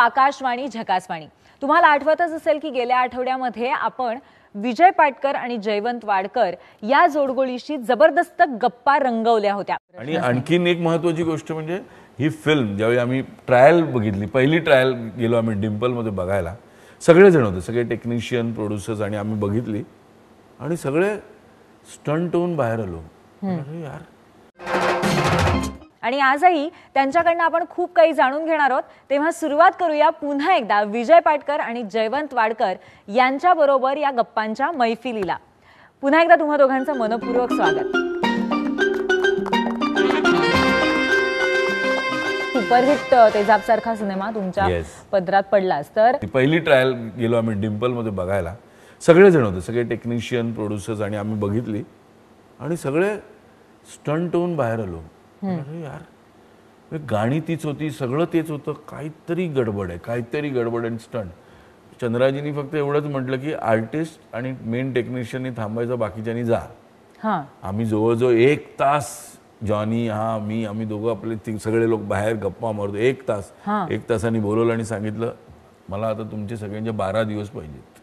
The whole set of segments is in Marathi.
आकाशवाणी झकासवाणी. तुम्हाला आठवतच असेल की गेल्या आठवड्यामध्ये आपण विजय पाटकर आणि जयवंत वाडकर या जोडगोळीशी जबरदस्त गप्पा रंगवल्या होत्या. आणि आणखीन एक महत्वाची गोष्ट म्हणजे ही फिल्म ज्यावेळी आम्ही ट्रायल बघितली पहिली ट्रायल गेलो आम्ही डिम्पलमध्ये बघायला सगळे जण होते सगळे टेक्निशियन प्रोड्युसर्स आणि आम्ही बघितली. आणि सगळे स्टंट होऊन बाहेर आलो. यार आणि आजही त्यांच्याकडनं आपण खूप काही जाणून घेणार आहोत. तेव्हा सुरुवात करूया पुन्हा एकदा विजय पाटकर आणि जयवंत वाडकर यांच्या बरोबर या गप्पांच्या मैफिलीला. पुन्हा एकदा तुम्हा दोघांचं मनपूर्वक स्वागत. सुपरहिट तेजाब सारखा सिनेमा तुमच्या Yes. पदरात पडलाच. तर पहिली ट्रायल गेलो आम्ही डिम्पलमध्ये बघायला. सगळे जण होते सगळे टेक्निशियन प्रोड्युसर्स आणि आम्ही बघितली. आणि सगळे स्टंट होऊन बाहेर आलो. अरे यार गाणी तीच होती सगळं तेच होतं. काहीतरी गडबड आहे काहीतरी गडबड आणि स्टंट चंद्राजीनी फक्त एवढंच म्हटलं की आर्टिस्ट आणि मेन टेक्निशियननी थांबायचं बाकीच्यांनी जा. हा. आम्ही जवळजवळ एक तास जॉनी हा मी आम्ही दोघं आपले सगळे लोक बाहेर गप्पा मारतो एक तास. हा. एक तासाने बोलवलं आणि सांगितलं मला आता तुमचे सगळ्यांचे बारा दिवस पाहिजेत.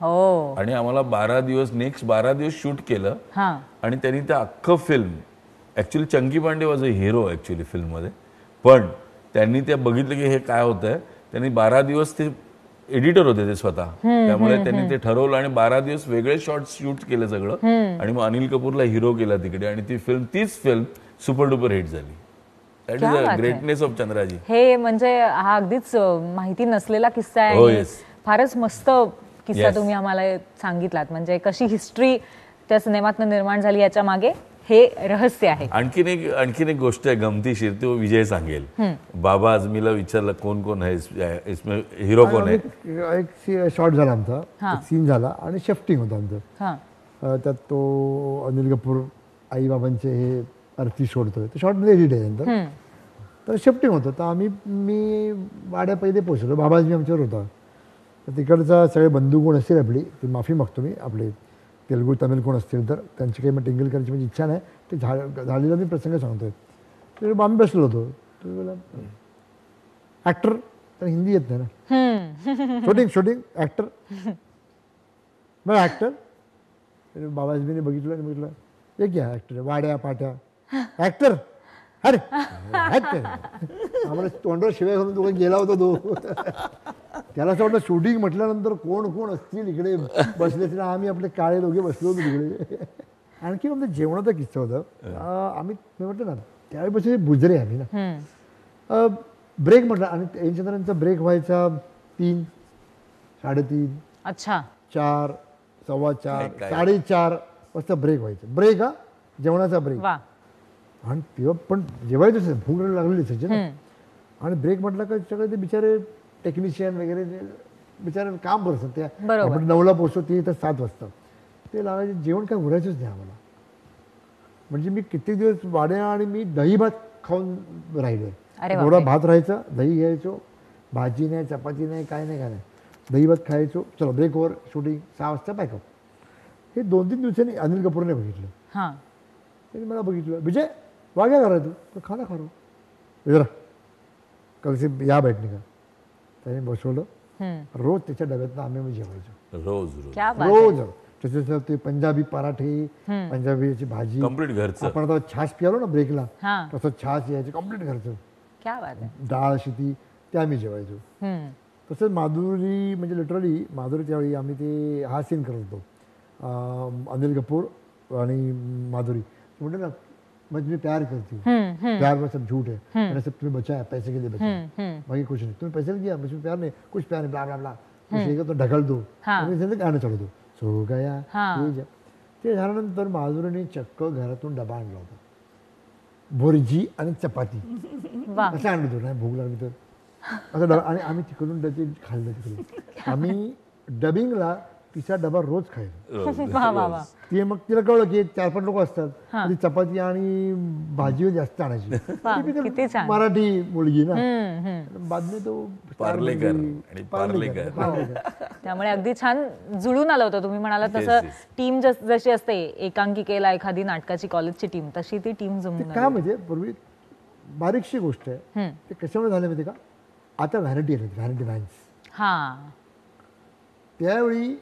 हो. आणि आम्हाला बारा दिवस नेक्स्ट बारा दिवस शूट केलं. आणि त्यांनी ते अख्खं film actually Chunky Pandey was a hero actually फिल्ममध्ये पण त्यांनी ते बघितलं की हे काय होतंय. त्यांनी बारा दिवस ते एडिटर होते ते स्वतः. त्यामुळे त्यांनी ते ठरवलं आणि बारा दिवस वेगळे शॉर्ट शूट केलं सगळं. आणि मग अनिल कपूरला हिरो केला तिकडे. आणि ती फिल्म तीच फिल्म सुपर डुपर हिट झाली. ग्रेटनेस ऑफ चंद्राजी हे. म्हणजे हा अगदीच माहिती नसलेला किस्सा आहे हो. फारच मस्त किस्सा. तुम्ही आम्हाला सांगितलात. म्हणजे कशी हिस्ट्री त्या सिनेमातनं निर्माण झाली याच्या मागे. हे रहस्य आहे. आणखीन एक आणखीन एक गोष्ट आहे गमतीशीर तो विजय सांगेल. बाबा आजमीला विचारलं कोण कोण आहे इस- इसमें हिरो कोण आहे? एक- शॉट झाला आमचा. एक सीन झाला आणि शिफ्टिंग होतं आमचं. हा. त्यात तो अनिल कपूर आई बाबांचे हे अर्थी सोडतोय. तो शॉर्टमध्ये एडिट आहे नंतर. तर शिफ्टिंग होतं. तर आम्ही मी वाड्या पहिले पोहोचलो. बाबाजी आमच्यावर होता. तर तिकडचा सगळे बंधू कोण असतील आपली ती माफी मागतो मी आपले. तेलगू तमिळ कोण असतील तर त्यांची काही मग टिंगल करायची माझी इच्छा नाही. ते झा झालेला मी प्रसंग सांगतोय. तर आम्ही बसलो होतो. बोला ॲक्टर तर हिंदी येत नाही ना. शूटिंग शूटिंग ॲक्टर मग ॲक्टर बाबाजीने बघितलं आणि बघितलं हे क्या ॲक्टर वाड्या पाट्या. ॲक्टर अरे आम्हाला तोंडावर शिवाय घालून तो गेला होता तो. त्याला असं वाटलं शूटिंग म्हटल्यानंतर कोण कोण असतील इकडे? बसले असतील. आम्ही आपले काळे दोघे बसलो होतो तिकडे. आणखी आमचा जेवणाचा किस्सा होता. आम्ही मी म्हटलं ना त्यावेळेपासून बुजरे आम्ही ना. ब्रेक म्हटलं. आणि यांच्या ब्रेक व्हायचा तीन साडेतीन अच्छा. चार सव्वा चार? साडेचार वाजता ब्रेक व्हायचा. ब्रेक हा? जेवणाचा ब्रेक आणि तेव्हा पण जेवायचं भूक लागलेली असायची ना. आणि ब्रेक म्हटलं का सगळे ते बिचारे टेक्निशियन वगैरे बिचारे काम करत असतात. त्या बरोबर. आपण नऊला पोहोचतो ते तर सात वाजता. ते लागायचे जेवण काय उरायचंच नाही आम्हाला. म्हणजे मी कित्येक दिवस वाड्या आणि मी दही भात खाऊन राहिले. थोडा बापरे. भात राहायचा दही घ्यायचो भाजी नाही चपाती नाही काय नाही काय नाही. दही भात खायचो चलो ब्रेकवर शूटिंग सहा वाजता बॅकअप हे दोन तीन दिवसांनी अनिल कपूरने बघितलं. हा. त्यांनी मला बघितलं. विजय वाघ क्या कर रहा तू तो खाना खा रहा हूं इधर. कल से या बैठने का. त्याने बसवलं. रोज त्याच्या डब्यातनं आम्ही आम्ही जेवायचो. रोज रोज. क्या बात आहे. रोज ते पंजाबी पराठे पंजाबीची भाजी. कंप्लीट घरचं. आपण आता छाछ पियालो ना ब्रेकला तसं छाछ यायचं कंप्लीट घरचं. क्या बात आहे. डाळ शिती ते आम्ही जेवायचो. तसंच माधुरी म्हणजे लिटरली माधुरी त्यावेळी आम्ही ते हा सीन करत होतो. अनिल कपूर आणि माधुरी. म्हणते ना मैं तुम्हें प्यार करती हूँ। प्यार में सब झूठ है। मैंने सब तुम्हें बचाया पैसे के लिए बचाया. बाकी कुछ नहीं। तुम्हें पैसे दिया मुझे प्यार नहीं। कुछ प्यार नहीं ब्ला ब्ला ब्ला। कुछ तो ढकल दो। गाणं चालू दो। सो गया हाँ. ते झाल्यानंतर माधुरीने चक्क घरातून डबा आणला होता भुर्जी आणि चपाती। असं आणलं होतं नाही भूक लागली तर असं डबा आणि आम्ही तिकडून ते खाल्लं तिकडे आम्ही डबिंगला तिचा डबा रोज वा वा वा ते मग तिला कळलं की चार पाच लोक असतात हा. ती चपाती आणि भाजी जास्त आणायची वा, ती बिचारी किती छान. मराठी मुलगी ना हम्म, हम्म. बाद में तो पार्लेकर आणि पार्लेकर. त्यामुळे अगदी छान जुळून आलं होतं तुम्ही म्हणाला तसं. टीम जशी असते एकांकिकेला एखादी नाटकाची कॉलेजची टीम तशी ती टीम जमून काय. म्हणजे पूर्वी बारीकशी गोष्ट आहे हम्म. ते कशामुळे झाले माहिती का आता व्हॅनिटी आले व्हॅनिटी व्हॅन्स हा त्यावेळी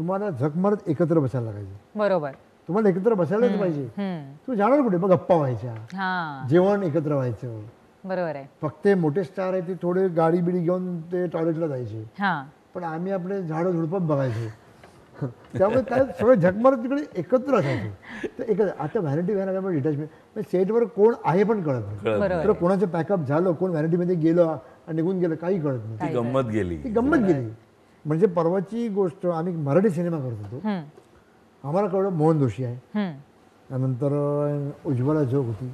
तुम्हाला झक मारत एकत्र बसायला लागायचं. बरोबर. तुम्हाला एकत्र बसायलाच पाहिजे. हम्म. तू जाणार कुठे? मग गप्पा व्हायच्या. हा. जेवण एकत्र व्हायचं. बरोबर आहे. फक्त मोठे स्टार आहे ते थोडे गाडी बिडी घेऊन ते टॉयलेटला जायचे. हा. पण आम्ही आपले झाडं झुडपत बघायचो. त्यामुळे काय सगळं झकमारत तिकडे एकत्र असायचो. तर एकत्र आता व्हॅनिटी व्हॅन आल्यामुळे डिटॅचमेंट सेटवर कोण आहे पण कळत नाही. तर कोणाचं पॅकअप झालं कोण व्हॅनिटीमध्ये गेलं आणि निघून गेलं काही कळत नाही. ती गंमत गेली. ती गंमत गेली. म्हणजे परवाची गोष्ट आम्ही मराठी सिनेमा करत होतो. आम्हाला कळलं मोहन जोशी आहे. त्यानंतर उज्ज्वला जोग होती.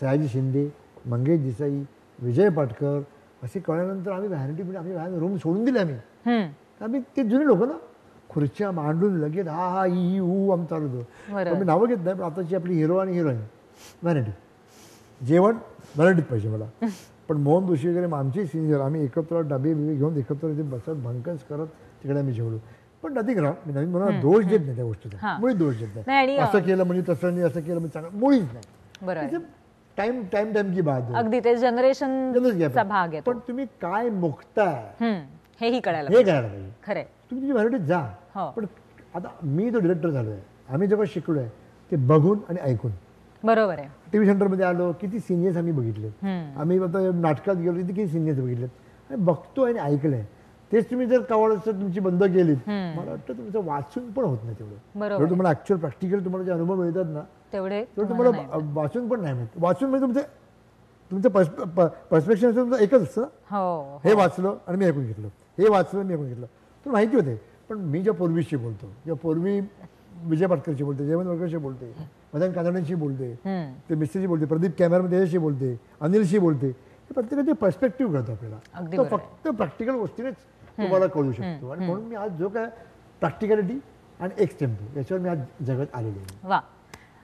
सयाजी शिंदे मंगेश देसाई विजय पाटकर असे कळल्यानंतर आम्ही व्हॅनिटी आम्ही व्हॅन रूम सोडून दिले आम्ही. आम्ही ते जुने लोक ना खुर्च्या मांडून लगेच हा हा ई ऊ आम चालू होतो मी नावं घेत नाही पण आताची आपली हिरो आणि हिरोईन व्हॅनिटी जेवण व्हॅनिटीत पाहिजे मला पण मोहन जोशी वगैरे आमचे सिनियर आम्ही एकत्र डबे बिबे घेऊन एकत्र ते बसत भंकस करत तिकडे आम्ही जेवलो पण नदी राव मी नवीन मला दोष देत नाही त्या गोष्टीचा. मुळीच दोष देत नाही, असं केलं म्हणजे तसं नाही असं केलं म्हणजे चांगलं मुळीच नाही बरोबर आहे. टाइम टाइम टाइम की बात आहे. अगदी ते जनरेशन आहे. भाग येतो पण तुम्ही काय मुक्ताय हम्म. हेही कळायला हे पाहिजे. करायला पाहिजे खरंय तुम्ही तुझी व्हॅलिटीत जा हो. पण आता मी जो डिरेक्टर झालोय आम्ही जेव्हा शिकलोय ते बघून आणि ऐकून बरोबर आहे टीव्ही सेंटरमध्ये आलो किती सिनियर्स आम्ही बघितले. आम्ही आता नाटकात गेलो तिथे किती सिनियर्स बघितलेत. आणि बघतो आणि ऐकलंय. तेच तुम्ही जर कवाड तुमची बंद केलीत मला वाटतं तुमचं वाचून पण होत नाही तेवढं. बरोबर. तुम्हाला ऍक्च्युअल प्रॅक्टिकल तुम्हाला जे अनुभव मिळतात ना तेवढे तुम्हाला वाचून पण नाही मिळत. वाचून म्हणजे तुमचं तुमचं पर्स्पेक्शन तुमचं एकच असतं. ना. हो हे. वाचलं आणि मी ऐकून घेतलं. हे वाचलं मी ऐकून घेतलं. तुला माहिती होते पण मी जेव्हा पूर्वीशी बोलतो जेव्हा पूर्वी विजय पाटकरशी बोलते जयवंत वडकरशी बोलते मदन कानड्यांशी बोलते. ते मिस्त्रीशी बोलते प्रदीप कॅमेरामध्ये याच्याशी बोलते अनिलशी बोलते. हे प्रत्येकाचे पर्स्पेक्टिव्ह कळतं आपल्याला. बरोबर. फक्त प्रॅक्टिकल गोष्टीनेच तुम्हाला कळू शकतो. आणि म्हणून मी आज जो काय प्रॅक्टिकॅलिटी आणि एक्सटेम्पो याच्यावर मी आज जगत आलेलो आहे. वा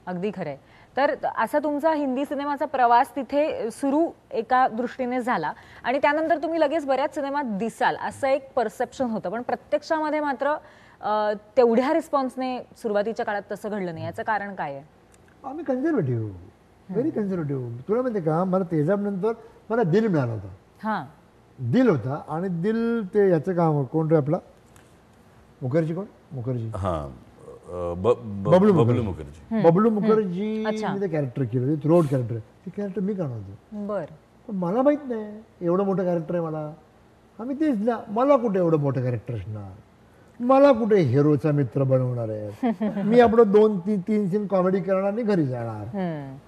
अगदी खरंय तर असा तुमचा हिंदी सिनेमाचा प्रवास तिथे सुरू एका दृष्टीने झाला आणि त्यानंतर तुम्ही लगेच बऱ्याच सिनेमात दिसाल असं एक परसेप्शन होतं. पण प्रत्यक्षामध्ये मात्र तेवढ्या रिस्पॉन्सने सुरुवातीच्या काळात तसं घडलं नाही. याचं कारण काय आहे? आम्ही कन्झर्वेटिव्ह व्हेरी कन्झर्वेटिव्ह तुला माहिती आहे का? मला तेजाब नंतर मला दिल मिळाला होता. हां. दिल होता आणि दिल ते याचं काम कोण रे आपला? मुखर्जी कोण? मुखर्जी. हा. बबलू बबलू मुखर्जी. बबलू मुखर्जी अच्छा. ते कॅरेक्टर केलं. ते रोड कॅरेक्टर ते कॅरेक्टर मी करणार होतो. बर. पण मला माहीत नाही. एवढं मोठं कॅरेक्टर आहे मला. आम्ही तेच ना. मला कुठे एवढं मोठं कॅरेक्टर असणार? मला कुठे हिरोचा मित्र बनवणार आहे? मी आपलं दोन तीन तीन सीन कॉमेडी करणार आणि घरी जाणार.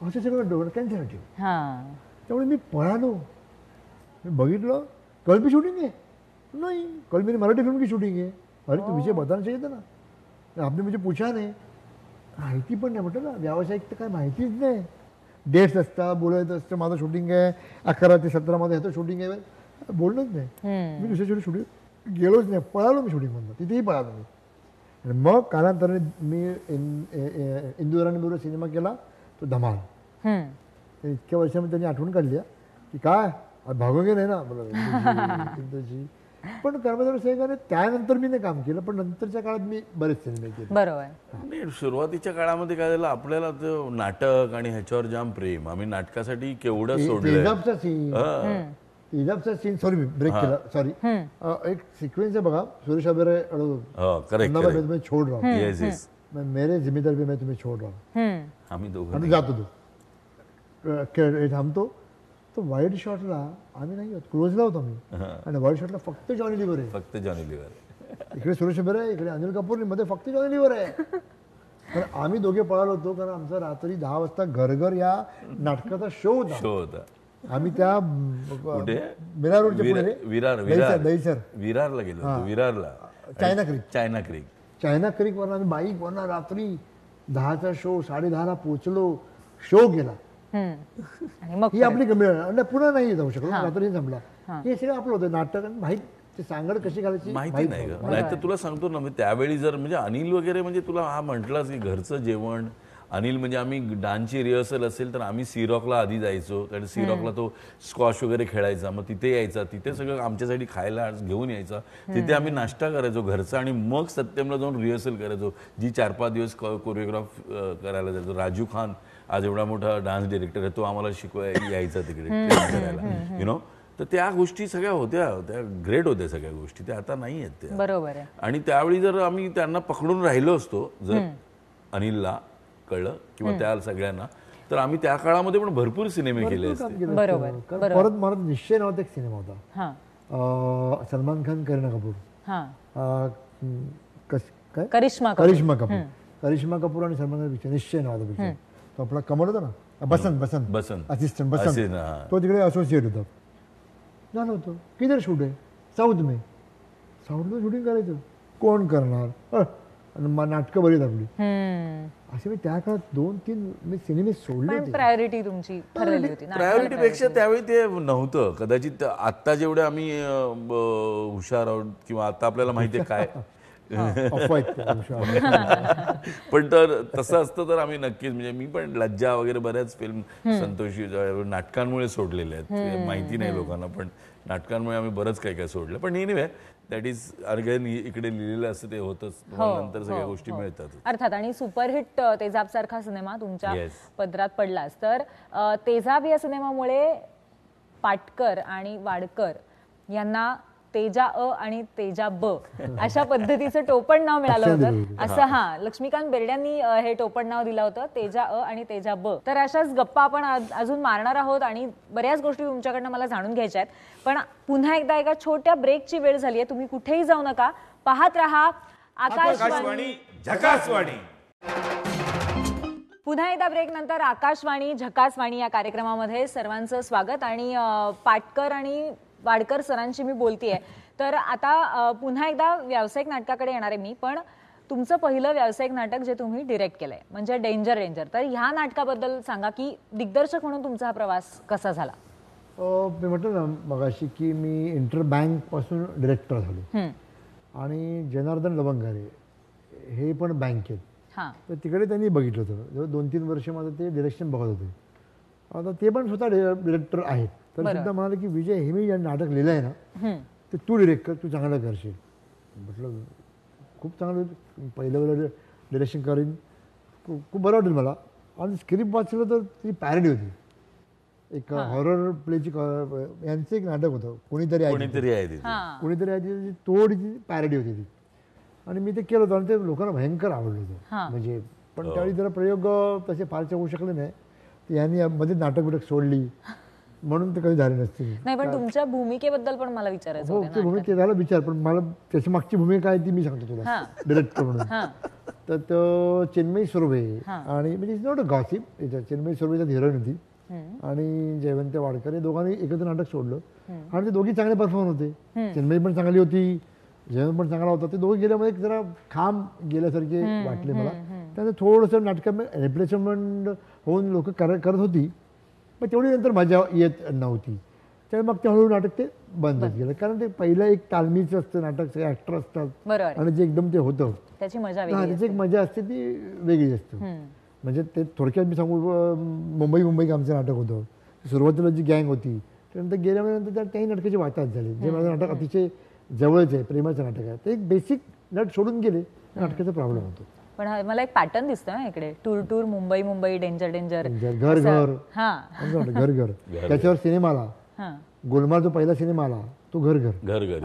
असं सगळं डोळं कॅन्सरेटिव्ह हां. त्यामुळे मी पळालो. मी बघितलं. कल्पी शूटिंग आहे. नहीं. कल मेरी मराठी फिल्म की शूटिंग है अरे तो विषय बताना चाहिए था ना? आपने मुझे पूछा नाही. माहिती पण नाही म्हटलं ना. व्यावसायिक तर काय माहितीच नाही. डेट्स असतात बोलायचं असतं माझं शूटिंग आहे. अकरा ते सतरा माझं ह्याचं शूटिंग आहे. बोलणंच नाही. मी दुसऱ्या शूटिंग गेलोच नाही पळालो मी शूटिंगमधनं तिथेही पळालो मी. आणि मग कालांतराने मी इंदुराणीबरोबर सिनेमा केला तो धमाल. इतक्या वर्षामध्ये त्यांनी आठवण काढली की काय? भागोगे नाही ना? बोला इंदूजी. पण कर्मचारी साहेबांनी त्यानंतर मी नाही काम केलं पण नंतरच्या काळात मी बरेच सिनेमे केले. बरोबर. नाही सुरुवातीच्या काळामध्ये काय झालं आपल्याला ते नाटक आणि ह्याच्यावर जाम प्रेम. आम्ही नाटकासाठी केवढं सोडलंय. तेजाबचा सीन सॉरी मी ब्रेक केला सॉरी एक सिक्वेन्स आहे बघा सुरेश अबेरे हो करेक्ट छोड़ रहा हूँ येस मेरे जिम्मेदार पे मैं तुम्हें छोड़ रहा हूँ. आम्ही दोघं आणि जातो तो थांबतो तो वाईट शॉटला आम्ही नाही होत क्लोजला होतो आम्ही आणि वाईट शॉटला फक्त जॉनी लिव्हर आहे फक्त जॉनी लिव्हर इकडे सुरेश अबेरे आहे इकडे अनिल कपूरमध्ये फक्त जॉनी लिव्हर आहे तर आम्ही दोघे पळालो होतो कारण आमचा रात्री दहा वाजता घरघर या नाटकाचा शो होता शो होता आम्ही त्या कुठे? रोडच्या विरार विरार. दहीसर. विरारला गेलो होतो विरारला. China creek. China creek. China creek वरनं आम्ही बाईक वरनं रात्री दहाचा शो साडे दहाला पोहोचलो शो मग ही आपली आणि पुन्हा नाही जाऊ शकलो. रात्री संपला. हे. सगळं आपलं होतं. नाटक आणि माहीत ते सांगड कशी घालायची? माहिती नाही ग. नाही तर तुला सांगतो ना मी त्यावेळी जर म्हणजे अनिल वगैरे म्हणजे तुला हा म्हटलास की घरचं जेवण अनिल म्हणजे आम्ही डान्सची रिहर्सल असेल तर आम्ही सिरॉकला आधी जायचो. कारण सिरॉकला तो स्क्वॉश वगैरे खेळायचा मग तिथे यायचा. तिथे सगळं आमच्यासाठी खायला घेऊन यायचा. तिथे आम्ही नाश्ता करायचो घरचा आणि मग सत्यमला जाऊन रिहर्सल करायचो. जी चार पाच दिवस कोरिओग्राफ करायला जायचो. राजू खान आज एवढा मोठा डान्स डिरेक्टर आहे तो आम्हाला शिकवाय यायचा तिकडे करायला. यु नो तर त्या गोष्टी सगळ्या होत्या त्या ग्रेट होत्या सगळ्या गोष्टी. त्या आता नाही आहेत त्या. बरोबर आणि त्यावेळी जर आम्ही त्यांना पकडून राहिलो असतो जर अनिलला कळलं किंवा त्या सगळ्यांना. तर आम्ही त्या काळामध्ये पण भरपूर सिनेमे केले असते. बरोबर. कारण परत मला निश्चय नावाचा एक सिनेमा होता. हां. सलमान खान करीना कपूर. हां. करिश्मा कपूर. करिश्मा कपूर. करिश्मा कपूर आणि सलमान खान पिक्चर निश्चय नावाचा पिक्चर. तो आपला कमल होता ना? बसंत बसंत. बसंत. असिस्टंट असे बसंत. ना, हा. तो तिकडे असोसिएट होता. झालं होतं. किधर शूट आहे साऊथ में साऊथला शूटिंग करायचं. कोण करणार? आणि मग नाटकं बरीच आपली. असे मी त्या काळात दोन तीन मी सिनेमे सोडले पण प्रायोरिटी तुमची ठरलेली होती ना प्रायोरिटी पेक्षा त्यावेळी ते नव्हतं. कदाचित आत्ता जेवढे आम्ही हुशार आहोत किंवा आता आपल्याला माहिती आहे काय. पण तर तसं असतं तर आम्ही नक्कीच म्हणजे मी पण लज्जा वगैरे बऱ्याच फिल्म संतोषी ज- नाटकांमुळे सोडलेले आहेत. माहिती नाही लोकांना पण नाटकांमुळे आम्ही बरंच काय काय सोडलं. पण एनिवे दॅट इज अगेन इकडे लिहिलेलं असं ते होतच. तुम्हाला नंतर सगळ्या गोष्टी मिळतात अर्थात आणि सुपरहिट तेजाब सारखा सिनेमा तुमच्या. पदरात पडलाच तर तेजाब या सिनेमामुळे पाटकर आणि वाडकर यांना तेजा अ आणि तेजा ब अशा पद्धतीचं टोपण नाव मिळालं होतं. असं हा. लक्ष्मीकांत बेर्ड्यांनी हे टोपण नाव दिलं होतं तेजा अ आणि तेजा ब. तर अशाच गप्पा आपण अजून मारणार आहोत आणि बऱ्याच गोष्टी तुमच्याकडनं मला जाणून घ्यायच्या आहेत. पण पुन्हा एकदा एका छोट्या ब्रेकची वेळ झाली आहे तुम्ही कुठेही जाऊ नका. पाहत राहा आकाशवाणी. झकासवाणी. पुन्हा एकदा ब्रेक नंतर आकाशवाणी झकासवाणी या कार्यक्रमामध्ये सर्वांचं स्वागत आणि पाटकर आणि वाडकर सरांशी मी बोलतेय. तर आता पुन्हा एकदा व्यावसायिक नाटकाकडे येणार आहे मी पण तुमचं पहिलं व्यावसायिक नाटक जे तुम्ही डिरेक्ट केलंय म्हणजे डेंजर रेंजर तर ह्या नाटकाबद्दल सांगा की दिग्दर्शक म्हणून तुमचा हा प्रवास कसा झाला? मी म्हटलं ना मगाशी की मी इंटर बँकपासून डिरेक्टर झालो. आणि जनार्दन लवंगारे हे पण बँकेत हा. तर तिकडे त्यांनी बघितलं होतं. जवळ दोन तीन वर्ष माझं ते डिरेक्शन बघत होते. आता ते पण स्वतः डिरेक्टर आहेत. तर. सुद्धा म्हणाले की विजय हे मी जे नाटक लिहिलं आहे ना. ते तू डिरेक्ट कर तू चांगलं करशील. म्हटलं खूप चांगलं पहिलं वेळेला डिरेक्शन करीन. खूप खूप बरं वाटेल मला. आणि स्क्रिप्ट वाचलं तर ती पॅरडी होती. एक हॉरर प्लेची यांचं एक नाटक होतं. कोणीतरी आहे कोणीतरी आहे हा. कोणीतरी आहे ती तोडीची पॅरडी होती ती. आणि मी ते केलं होतं आणि ते लोकांना भयंकर आवडलं हा. होतं म्हणजे पण त्यावेळी जरा प्रयोग तसे फारसे होऊ शकले नाही. तर यांनी मध्ये नाटक बिटक सोडली. म्हणून ते कधी झाले नसते. नाही पण तुमच्या भूमिकेबद्दल पण मला विचारायचं हो होतं ते भूमिका झाला विचार पण मला त्याची मागची भूमिका आहे ती मी सांगतो तुला. हा. डिरेक्टर म्हणून हा. तर तो चिन्मयी सुर्वे हा. आणि म्हणजे इट्स नॉट अ गॉसिप याच्यात चिन्मयी सुर्वेच्या हिरोईन होती आणि जयवंत वाडकर हे दोघांनी एकत्र नाटक सोडलं. आणि ते दोघी चांगले परफॉर्म होते. चिन्मयी पण चांगली होती जयवंत पण चांगला होता. ते दोघे गेल्यामुळे एक जरा खांब गेल्यासारखे वाटले मला. त्यानंतर थोडंसं नाटकात रिप्लेसमेंट होऊन लोक करत होती. पण तेवढी नंतर मजा येत नव्हती. त्यामुळे मग ते हळूहळू नाटक ते बंदच गेलं. कारण ते पहिलं एक तालमीचं असतं नाटक सगळे ॲक्टर असतात. आणि जे एकदम ते होतं. त्याची मजा त्याची एक मजा असते ती वेगळी असते. म्हणजे ते थोडक्यात मी सांगू मुंबई मुंबई आमचं नाटक होतं. सुरुवातीला जी गँग होती त्यानंतर गेल्यानंतर त्या काही नाटकाची वाटात झाली. जे माझं नाटक अतिशय जवळच आहे प्रेमाचं नाटक आहे. ते एक बेसिक नट सोडून गेले नाटकाचा प्रॉब्लेम होतो. पण मला एक पॅटर्न दिसतोय ना इकडे. Tour tour Mumbai Mumbai danger danger घर घर घर. हा. घर घर. त्याच्यावर सिनेमा आला हा. गोलमाल जो पहिला सिनेमा आला तो घर घर. घर घर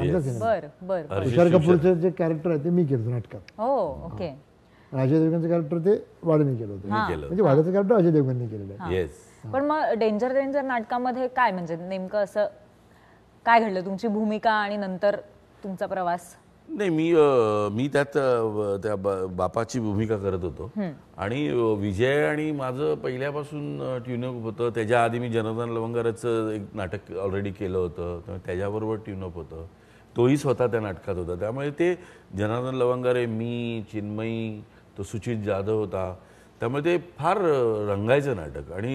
बर तुषार. कपूरचं जे कॅरेक्टर आहे ते मी केलं होतं नाटकात. हो ओके अजय देवगणचं कॅरेक्टर ते वाढीने केलं होतं. केलं म्हणजे वाड्याचं कॅरेक्टर अजय देवगणने केलेलं आहे. येस पण मग डेंजर डेंजर नाटकामध्ये काय? म्हणजे नेमकं असं काय घडलं? तुमची भूमिका आणि नंतर तुमचा प्रवास? नाही मी मी त्यात त्या बापाची भूमिका करत होतो. आणि विजय आणि माझं पहिल्यापासून ट्युनअप होतं. त्याच्या आधी मी जनार्दन लवंगराचं एक नाटक ऑलरेडी केलं होतं. त्याच्याबरोबर ट्युनअप होतं. तोही स्वतः त्या नाटकात होता. त्यामुळे ते जनार्दन लवंगारे मी चिन्मयी तो सुचित जाधव होता. त्यामुळे ते फार रंगायचं नाटक. आणि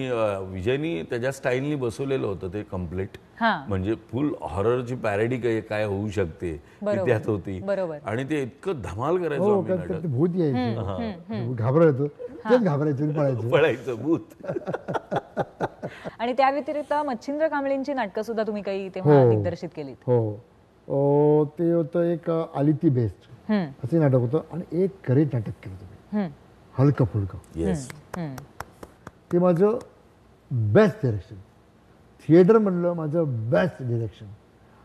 विजयनी त्याच्या स्टाईलनी बसवलेलं होतं ते कंप्लीट. हा. म्हणजे फुल हॉररची पॅरेडी काय काय होऊ शकते ती. त्यात होती. बरोबर. आणि ते इतकं धमाल करायचो हो ते भूत यायचं. घाबरायचो. तेच घाबरायचो पळायचो. पळायचं भूत. आणि त्या व्यतिरिक्त मच्छिंद्र कांबळेंची नाटकं सुद्धा तुम्ही काही तेव्हा हो. दिग्दर्शित केलीत. हो. ते होतं एक आलिती बेस्ट. असे नाटक होतं. आणि एक ग्रेट नाटक केलं तुम्ही. हलकं फुलकं. येस. ते माझं बेस्ट डिरेक्शन थिएटर म्हणलं माझं बेस्ट डिरेक्शन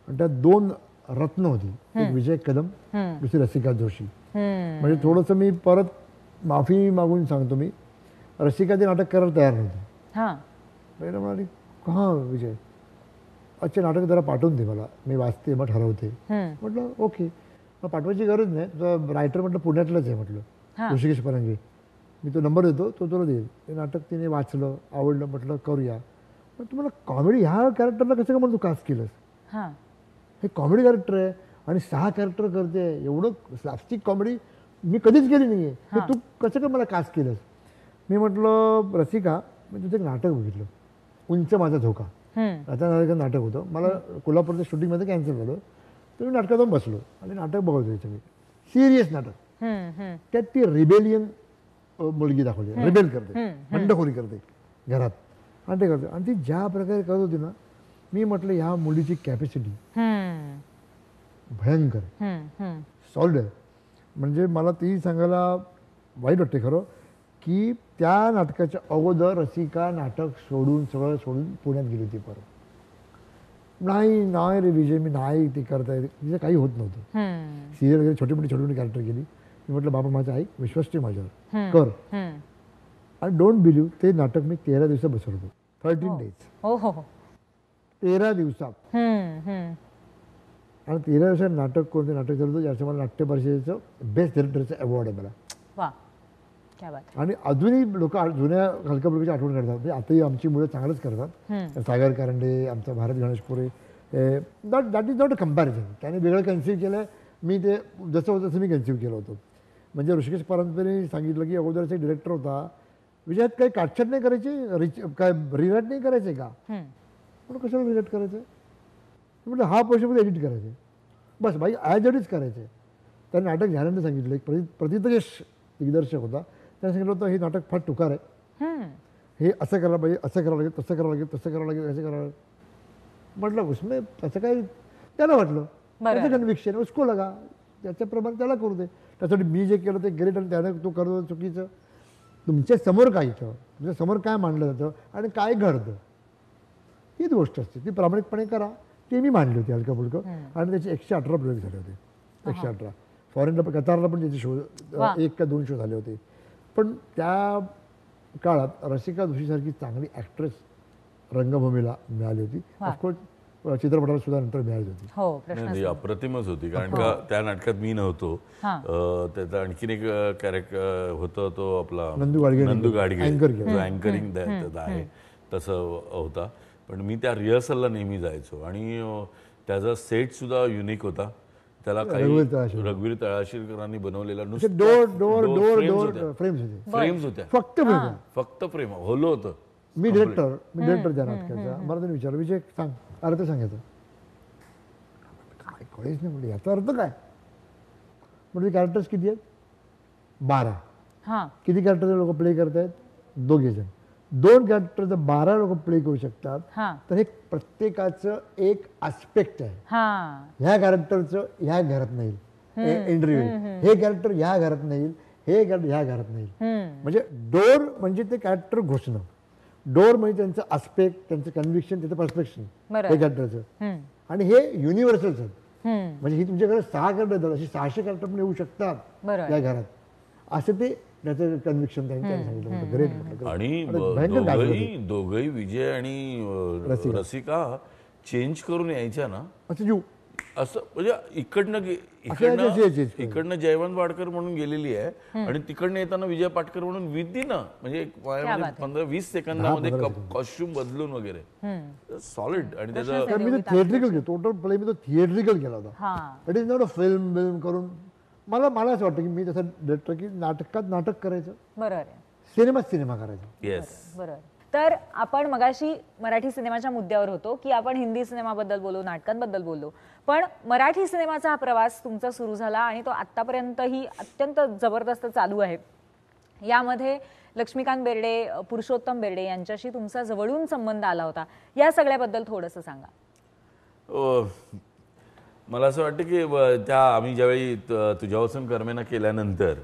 आणि त्यात दोन रत्न होती. एक विजय कदम दुसरी रसिका जोशी. म्हणजे थोडंसं मी परत माफी मागून सांगतो मी. रसिका ते नाटक करायला तयार नव्हती. हा. पहिलं म्हणाली का विजय? अच्छा नाटक जरा पाठवून दे मला. मी वाचते मग ठरवते. म्हटलं ओके. मग पाठवायची गरज नाही. तुझा रायटर म्हटलं पुण्यातलाच आहे म्हटलं. ऋषिकेश परांगे मी तो नंबर देतो तो तुला देईल. ते नाटक तिने वाचलं आवडलं म्हटलं करूया. पण तुम्हाला कॉमेडी ह्या कॅरेक्टरला कसं का म्हणून तू कास्ट केलंस? हा. कॉमेडी कॅरेक्टर आहे आणि सहा कॅरेक्टर करते. एवढं स्लॅपस्टिक कॉमेडी मी कधीच केली नाही आहे तू कसं काय मला कास्ट केलंस? मी म्हटलं रसिका मी तुझं एक नाटक बघितलं. उंच माझा धोका. आता नाटक नाटक होतं. मला कोल्हापूरच्या शूटिंगमध्ये कॅन्सल झालं. तर मी नाटकात जाऊन बसलो आणि नाटक बघत होते मी सिरियस नाटक. त्यात ती रिबेलियन मुलगी दाखवली. रिबेल करते. बंडखोरी करते घरात. आणि ते करते. आणि ती ज्या प्रकारे करत होती ना मी म्हटलं ह्या मुलीची कॅपॅसिटी. भयंकर. सॉल्ड आहे. म्हणजे मला ती सांगायला वाईट वाटते खरं की त्या नाटकाच्या अगोदर रसिका नाटक सोडून सगळं सोडून पुण्यात गेली होती परत. नाही नाही रे विजय मी नाही ते करता येत तिचं काही होत नव्हतं. सिरियल वगैरे छोटी मोठी छोटी मोठी कॅरेक्टर केली. मी म्हटलं बाबा माझा आई विश्वास ठेव माझ्यावर. कर. आणि डोंट बिलीव्ह ते नाटक मी तेरा दिवसात बसवलं. थर्टीन डेज तेरा दिवसात. आणि तेरा दिवसात नाटक कोणतं नाटक चालतं ज्याचं मला नाट्य परिषदेचं बेस्ट डिरेक्टरचं अवॉर्ड आहे मला. वा. क्या बात आणि अजूनही लोक जुन्या हलक्या फुलक्याची आठवण करतात म्हणजे आताही आमची मुलं चांगलंच करतात. सागर कारंडे आमचा Bharat Ganeshpure that that is not a comparison त्याने वेगळं कन्सिव्ह केलं मी ते जसं होतं तसं मी कन्सिव्ह केलं होतं. म्हणजे ऋषिकेश परंपरेने सांगितलं की अगोदरचा डिरेक्टर होता. विजयात काही काटछाट नाही करायची? रिच काय रिराईट नाही करायचे का. म्हणून कशाला रिराईट करायचं? म्हटलं हा पोर्शनमध्ये एडिट करायचे. बस बाई ॲज एडिटच करायचे. त्याने नाटक झाल्यानंतर सांगितलं एक प्रति प्रतितयश दिग्दर्शक होता. त्याने सांगितलं होतं हे नाटक फार टुकार आहे. हे असं करायला पाहिजे असं करावं लागेल तसं करावं लागेल तसं करावं लागेल असं करावं लागेल म्हटलं उसमे त्याचं काय त्याला वाटलं. त्याचं कन्व्हिक्शन उसको लगा. त्याच्याप्रमाणे त्याला करू दे. त्यासाठी मी जे केलं ते ग्रेट आणि त्याने तो करतो चुकीचं. तुमच्यासमोर काय येतं तुमच्यासमोर काय मांडलं जातं आणि काय घडतं? हीच गोष्ट असते. ती प्रामाणिकपणे करा. ते मी मांडली होती हलका फुलकं. आणि त्याचे एकशे अठरा प्रयोग झाले होते. एकशे अठरा. फॉरेनला पण कतारला पण त्याचे शो. एक का दोन शो झाले होते. पण त्या काळात रसिका जोशीसारखी चांगली ॲक्ट्रेस रंगभूमीला मिळाली होती. ऑफकोर्स चित्रपटाला सुद्धा नंतर मिळाली होती. हो नाही, अप्रतिमच होती कारण का त्या नाटकात मी नव्हतो. हा. त्याचा आणखीन एक कॅरेक्टर होतं तो आपला नंदू गाडगे. नंदू गाडगे. जो अँकरिंग आहे. तसं होता. पण मी त्या रिहर्सलला नेहमी जायचो. आणि त्याचा सेट सुद्धा युनिक होता. त्याला काही रघुवीर तळाशीर. रघुवीर तळाशीरकरांनी बनवलेला असे डोर डोर डोर डोर होत्या. फ्रेम्स होते. फ्रेम्स होत्या. फक्त फ्रेम फक्त फ्रेम होलो होतं. मी डिरेक्टर मी डिरेक्टर त्या नाटकाचा. मला त्यांनी विचारलं विजय सांग. अर्थ सांगायचं. काय कळेच नाही म्हणजे याचा अर्थ काय? म्हणजे कॅरेक्टर्स किती आहेत? बारा. हा. किती कॅरेक्टर लोक प्ले करतायत? दोघे जण. दोन कॅरेक्टर जर बारा लोक प्ले करू शकतात हा. तर हे प्रत्येकाचं एक आस्पेक्ट आहे. हा. ह्या कॅरेक्टरचं ह्या घरात नाही. एंट्री होईल हे कॅरेक्टर ह्या घरात नाही. हे कॅरेक्टर ह्या घरात नाही. म्हणजे डोर म्हणजे ते कॅरेक्टर घोषणं. डोर म्हणजे त्यांचं आस्पेक्ट त्यांचं कन्व्हिक्शन त्याचं पर्स्पेक्शन. हे. आणि हे आहेत. हम्म. म्हणजे ही तुमच्याकडे सहा कॅरेक्टर येतात अशी सहाशे कॅरेक्टर पण येऊ शकतात. या घरात. असं ते त्याचं कन्व्हिक्शन त्यांनी ग्रेट आणि. दोघही विजय आणि रसिका. चेंज करून यायच्या ना? असं जीव. असं म्हणजे इकडनं गे- इकडनं. इकडनं जयवंत वाडकर म्हणून गेलेली आहे. आणि तिकडनं येताना विजय पाटकर म्हणून विधी ना म्हणजे एक पंधरा वीस सेकंदामध्ये कॉस्ट्युम बदलून वगैरे. सॉलिड आणि त्याचं मी तो थिएट्रिकल केलं टोटल प्ले मी तो थिएट्रिकल केला होता. हा. It is not a film बिल्म करून. मला मला असं वाटतं की मी तसं डिरेक्टर की नाटकात नाटक करायचं. बरोबर आहे. सिनेमात सिनेमा करायचा. येस बरोबर. तर आपण मगाशी मराठी सिनेमाच्या मुद्द्यावर होतो की आपण हिंदी सिनेमाबद्दल बोलू नाटकांबद्दल बोललो पण मराठी सिनेमाचा हा प्रवास तुमचा सुरू झाला आणि तो आत्तापर्यंतही अत्यंत जबरदस्त चालू आहे. यामध्ये लक्ष्मीकांत बेर्डे पुरुषोत्तम बेर्डे यांच्याशी तुमचा जवळून संबंध आला होता. या सगळ्याबद्दल थोडंसं सांगा. मला असं वाटतं की त्या आम्ही ज्यावेळी तुझ्यापासून कर्मेना केल्यानंतर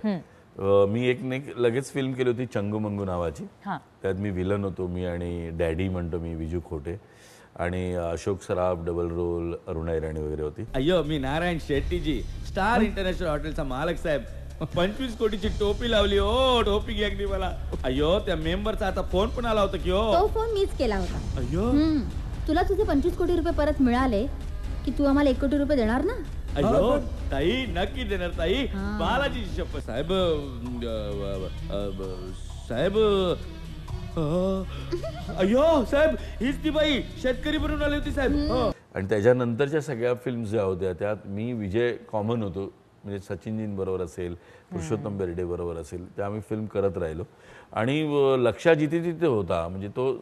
मी एक ने लगेच फिल्म केली होती चंगू मंगू नावाची. हां. त्यात मी विलन होतो मी आणि डॅडी म्हणतो मी विजू खोटे. आणि अशोक सराफ डबल रोल अरुणा इराणी वगैरे होती. अय्यो मी नारायण शेट्टीजी स्टार इंटरनॅशनल हॉटेलचा मालक साहेब. पंचवीस कोटीची टोपी लावली ओ टोपी घ्या अगदी मला. अय्यो त्या मेंबरचा आता फोन पण आला होता की ओ. तो फोन मीच केला होता. अय्यो. तुला तुझे पंचवीस कोटी रुपये परत मिळाले की तू आम्हाला एक कोटी रुपये देणार ना? अय्यो ताई नक्की देणार ताई हा. बालाजी शपथ साहेब अं, अं, अं, साहेब अं, अय्यो साहेब हीच ती बाई शेतकरी बनून आली होती साहेब हो. आणि त्याच्यानंतरच्या सगळ्या फिल्म्स ज्या होत्या त्यात मी विजय कॉमन होतो. म्हणजे सचिनजींबरोबर असेल पुरुषोत्तम बेर्डे बरोबर असेल त्या आम्ही फिल्म करत राहिलो. आणि अं, लक्षा जिथे तिथे होता म्हणजे तो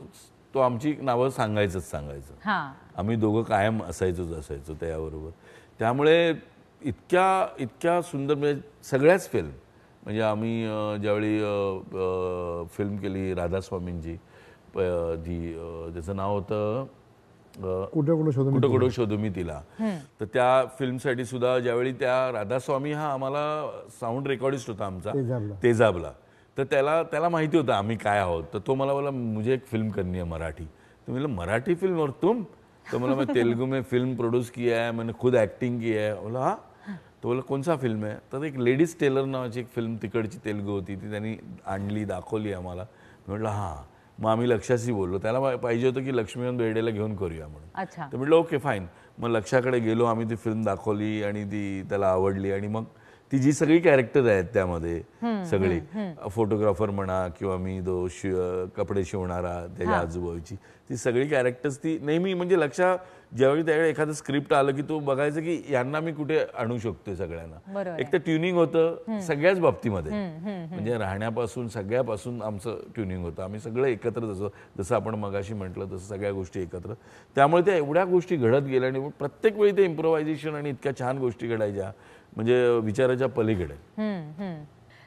तो आमची नावं सांगायचंच सांगायचं. हा. आम्ही दोघं कायम असायचोच असायचो त्याबरोबर. त्यामुळे इतक्या इतक्या सुंदर म्हणजे सगळ्याच फिल्म म्हणजे आम्ही ज्यावेळी फिल्म केली राधास्वामींची जी अं, त्याचं नाव होतं कुठे कुठे शोधून कुठं कुठं शोधू मी तिला तर त्या फिल्मसाठी सुद्धा ज्यावेळी त्या राधास्वामी हा आम्हाला साऊंड रेकॉर्डिस्ट होता आमचा तेजाबला. तेजाबला. तर त्याला त्याला माहिती होतं आम्ही काय आहोत. तर तो मला बोला मुझे एक फिल्म करनी है मराठी. तो म्हणलं मराठी फिल्म और तुम? तो मला मैं तेलुगु में फिल्म प्रोड्यूस किया है मैंने खुद एक्टिंग की है। बोला हा? तो बोला कोणसा फिल्म आहे तर एक लेडीज टेलर नावाची एक फिल्म तिकडची तेलुगू होती ती त्यांनी आणली दाखवली आम्हाला. मी म्हटलं हां. मग आम्ही लक्षाशी बोललो त्याला पाहिजे होतं की लक्ष्मीकांत बेर्डेला घेऊन करूया म्हणून. अच्छा. तर म्हटलं ओके फाईन मग लक्षाकडे गेलो आम्ही ती फिल्म दाखवली आणि ती त्याला आवडली आणि मग ती जी सगळी कॅरेक्टर आहेत त्यामध्ये सगळी. फोटोग्राफर म्हणा किंवा मी तो शि कपडे शिवणारा त्याच्या आजूबाजूची ती सगळी कॅरेक्टर्स ती नेहमी म्हणजे लक्षा ज्यावेळी त्यावेळी एखादं स्क्रिप्ट आलं की तो बघायचं की यांना मी कुठे आणू शकतोय सगळ्यांना. एक तर ट्युनिंग होतं सगळ्याच बाबतीमध्ये. म्हणजे राहण्यापासून सगळ्यापासून आमचं ट्युनिंग होतं. आम्ही सगळं एकत्र जसं जसं आपण मगाशी म्हटलं तसं सगळ्या गोष्टी एकत्र. त्यामुळे त्या एवढ्या गोष्टी घडत गेल्या आणि प्रत्येक वेळी ते इम्प्रोव्हायझेशन आणि इतक्या छान गोष्टी घडायच्या. म्हणजे विचाराच्या पलीकडे. हम्म, हम्म.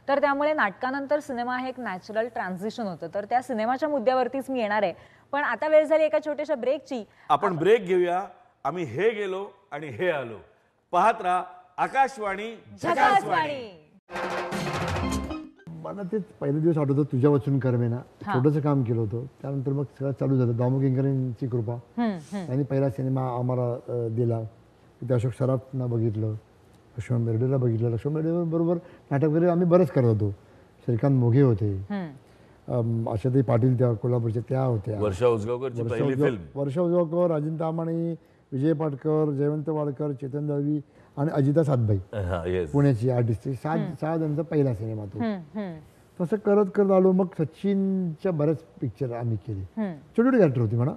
तर त्यामुळे नाटकानंतर सिनेमा हे एक नॅचरल ट्रान्झिशन होतं. तर त्या सिनेमाच्या मुद्द्यावरतीच मी येणार आहे. पण आता वेळ झाली एका छोट्याशा ब्रेकची आपण ब्रेक घेऊया. आम्ही हे गेलो आणि हे आलो. पाहत राहा आकाशवाणी मला तेच पहिले दिवस आठवतो तुझ्या वाचून कर्मे ना. छोटंसं काम केलं होतं. त्यानंतर मग सगळं चालू झालं. दामू किंकरांची कृपा. त्यांनी पहिला सिनेमा आम्हाला दिला. तिथे अशोक सराफना बघितलं. लक्ष्मण बेर्डेला बघितलं लक्ष्मण बेर्डे बरोबर नाटक वगैरे आम्ही बरंच करत होतो. श्रीकांत मोघे होते. आशाताई पाटील त्या कोल्हापूरच्या त्या होत्या. वर्षा उजगावकरची वर्षा पहिली उजगाव- फिल्म वर्षा उजगावकर राजन तामाणे विजय पाटकर जयवंत वाडकर चेतन दळवी आणि अजिता सातभाई हा येस पुण्याची आर्टिस्ट सहा सहा जणांचा पहिला सिनेमा तो. तसं करत करत आलो. मग सचिनच्या बऱ्याच पिक्चर आम्ही केले. छोटी छोटी कॅरेक्टर होती म्हणा.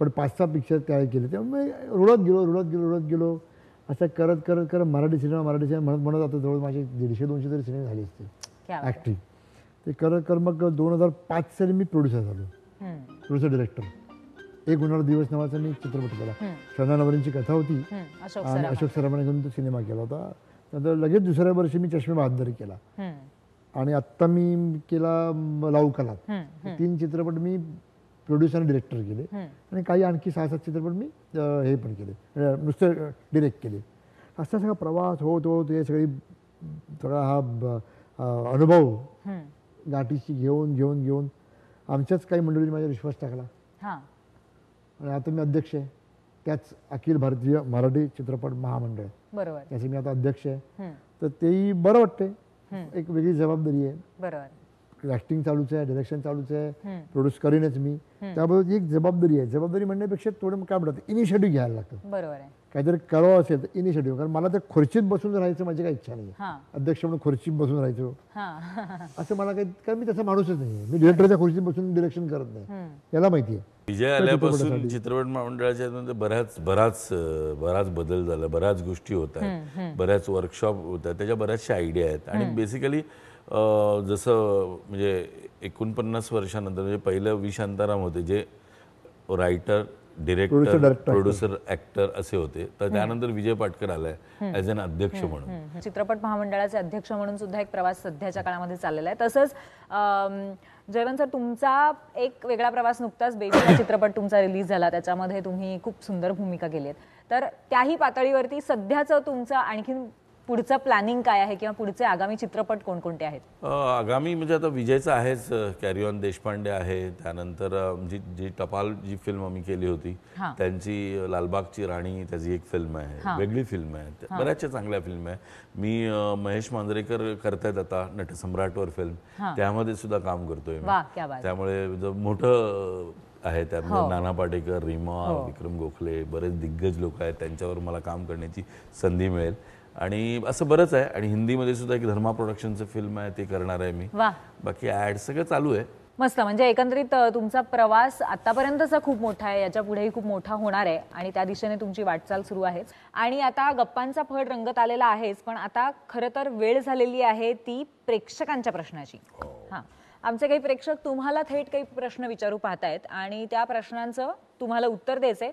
पण पाच सहा पिक्चर काय केले. त्यामुळे रुळत गेलो रुळत गेलो रुळत गेलो. असं करत करत करत मराठी सिनेमा मराठी सिनेमा म्हणत म्हणत आता जवळ माझे दीडशे दोनशे तरी सिनेमे झाले असते. ॲक्टिंग ते करत करत मग दोन हजार पाच साली मी प्रोड्युसर झालो. प्रोड्युसर डिरेक्टर एक उन्हाळा दिवस नावाचा मी चित्रपट केला. शना नवरींची कथा होती. आणि अशोक सराफाने घेऊन तो सिनेमा केला होता. नंतर लगेच दुसऱ्या वर्षी मी चष्मे बहादरी केला. आणि आत्ता मी केला लाऊ कला तीन चित्रपट मी प्रोड्युसर आणि डिरेक्टर केले. आणि काही आणखी सहा सात चित्रपट मी हे पण केले. नुसतं डिरेक्ट केले. असा सगळा प्रवास होत होत हे सगळी सगळा हा अनुभव. गाठीशी घेऊन घेऊन घेऊन आमच्याच काही मंडळींनी माझ्यावर विश्वास टाकला. हा. आणि आता मी अध्यक्ष आहे. त्याच अखिल भारतीय मराठी चित्रपट महामंडळ. बरोबर. त्याचे मी आता अध्यक्ष आहे. तर तेही बरं वाटते एक वेगळी जबाबदारी आहे. बरोबर. ऍक्टिंग चालूच आहे डिरेक्शन चालूच आहे. प्रोड्यूस करीनच मी. त्याबरोबर एक जबाबदारी आहे. जबाबदारी म्हणण्यापेक्षा थोडं काय म्हणतात इनिशिएटिव्ह घ्यायला लागतं. बरोबर आहे. काहीतरी करावं असेल तर इनिशिएटिव्ह कारण मला त्या खुर्चीत बसून राहायचं माझी काही इच्छा नाही हा. अध्यक्ष म्हणून खुर्चीत बसून राहायचो. हा. असं मला काही कारण मी तसा माणूसच नाही मी डिरेक्टरच्या खुर्चीत बसून डिरेक्शन करत नाही. याला माहिती आहे. विजय आल्यापासून चित्रपट महामंडळाच्या मध्ये बऱ्याच बराच बराच बदल झाला. बऱ्याच गोष्टी होत आहेत. बऱ्याच वर्कशॉप होत आहेत. त्याच्या बऱ्याचशा आयडिया आहेत. आणि बेसिकली जसं म्हणजे एकोणपन्नास वर्षानंतर म्हणजे पहिलं वि शांताराम होते जे रायटर डिरेक्टर प्रोड्युसर ऍक्टर असे होते. तर त्यानंतर विजय पाटकर आलाय ॲज अन अध्यक्ष म्हणून. चित्रपट महामंडळाचे अध्यक्ष म्हणून सुद्धा एक प्रवास सध्याच्या काळामध्ये चाललेला आहे. तसंच जयवंत सर तुमचा एक वेगळा प्रवास नुकताच बेबीचा चित्रपट तुमचा रिलीज झाला. त्याच्यामध्ये तुम्ही खूप सुंदर भूमिका केली आहेत तर त्याही पातळीवरती सध्याचं तुमचं आणखीन पुढचं प्लॅनिंग काय आहे किंवा पुढचे आगामी चित्रपट कोणकोणते आहेत? आगामी म्हणजे आता विजयचं आहेच कॅरी ऑन देशपांडे आहे. त्यानंतर जी जी टपाल जी फिल्म आम्ही केली होती हां. त्यांची लालबागची राणी त्याची एक फिल्म आहे. वेगळी फिल्म आहे. बऱ्याचशा चांगल्या फिल्म आहे. मी महेश मांजरेकर करतायत आता नटसम्राटवर फिल्म त्यामध्ये सुद्धा काम करतोय त्यामुळे मोठं आहे त्यामध्ये नाना पाटेकर रीमा विक्रम गोखले बरेच दिग्गज लोक आहेत. त्यांच्यावर मला काम करण्याची संधी मिळेल. आणि असं बरंच आहे. आणि हिंदीमध्ये सुद्धा एक धर्मा प्रोडक्शनचं फिल्म आहे ते करणार आहे मी. वा. बाकी ऍड सगळं चालू आहे. मस्त. म्हणजे एकंदरीत तुमचा प्रवास आतापर्यंतचा खूप मोठा आहे. याच्या पुढेही खूप मोठा होणार आहे. आणि त्या दिशेने तुमची वाटचाल सुरू आहेच आणि आता गप्पांचा फड रंगत आलेला आहेच पण आता खरं तर वेळ झालेली आहे ती प्रेक्षकांच्या प्रश्नाची. हां. आमचे काही प्रेक्षक तुम्हाला थेट काही प्रश्न विचारू पाहतायत. आणि त्या प्रश्नांचं तुम्हाला उत्तर द्यायचंय.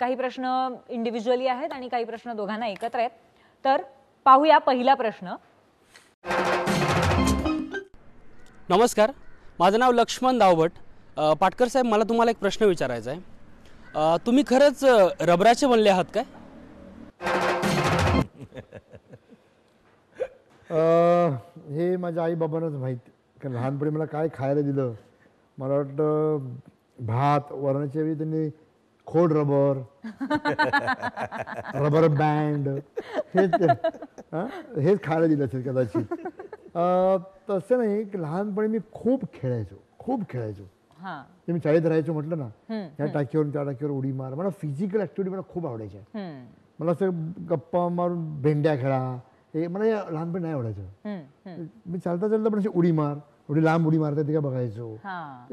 काही प्रश्न इंडिव्हिज्युअली आहेत आणि काही प्रश्न दोघांना एकत्र आहेत. तर पाहूया पहिला प्रश्न. नमस्कार माझं नाव लक्ष्मण दावभट. पाटकर साहेब मला तुम्हाला एक प्रश्न विचारायचा आहे. तुम्ही खरंच रबराचे बनले आहात काय? हे माझ्या आई बाबांनाच माहीत. कारण लहानपणी मला काय खायला दिलं? मला वाटतं भात वरणाच्या वेळी त्यांनी खोड रबर. Rubber band. हेच? हेच खायला दिलं असेल कदाचित. तसं नाही की लहानपणी मी खूप खेळायचो. खूप खेळायचो. हां. ते मी शाळेत राहायचो म्हटलं ना. या टाकीवरून त्या टाकीवर उडी मार. मला फिजिकल ऍक्टिव्हिटी मला खूप आवडायच्या. मला असं गप्पा मारून भेंड्या खेळा. हे मला या लहानपणी नाही आवडायचं. मी चालता चालता पण अशी उडी मार. एवढी लांब उडी मारता ते का बघायचो.